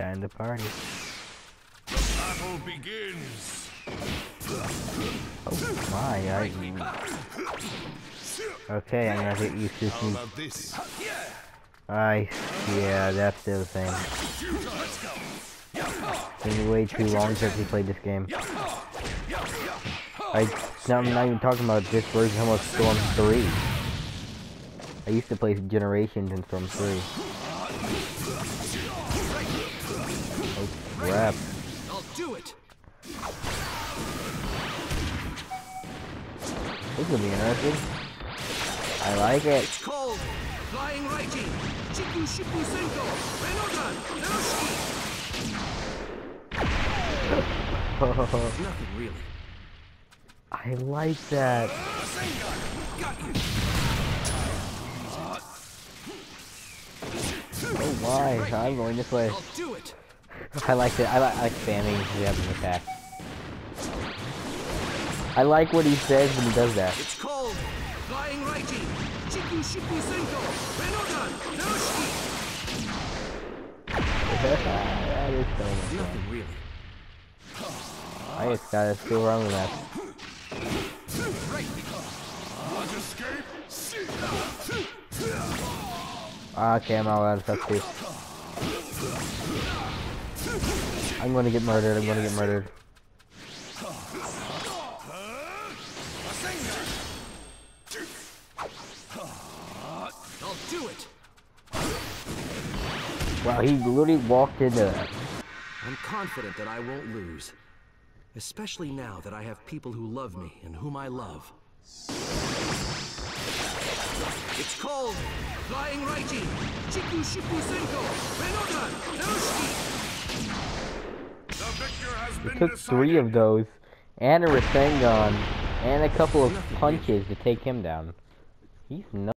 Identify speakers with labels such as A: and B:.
A: Time to party.
B: Battle begins.
A: Oh my, I... Okay, I'm gonna get used to
B: How this?
A: I... Yeah, that's the same. It's been way too long since we played this game. I... No, I'm not even talking about this version, about Storm 3. I used to play Generations in Storm 3. Oh crap.
C: I'll do it.
A: This will be interesting. I like it.
C: It's called Flying Raijin. Chiku Shipu Senko. Renodan. Narushiki. Nothing really.
A: I like that.
C: Ah,
A: Oh my, I'm going this way.
C: I'll do it.
A: I like it. I like, I like spamming the other attack. I like what he says when he does that.
C: It's cold. Flying Raijin. Chiku Shipu Senko. Renodan. Narushiki.
A: that is so much fun.
C: Nothing really.
A: I just gotta still run with that.
B: Want escape?
A: Okay, I'm all out of stuff too. I'm gonna get murdered. I'm gonna get murdered.
C: I'll do it.
A: Wow, he literally walked into that.
C: I'm confident that I won't lose. Especially now that I have people who love me and whom I love. It's cold! Flying Raijin! Chiku Shipu Senko! Renodan! Narushiki!
B: The victor has
A: It
B: been
A: took three of those, and a Rasengan, and a couple of punches to take him down. He's no.